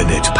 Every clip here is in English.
infinite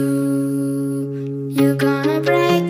You're gonna break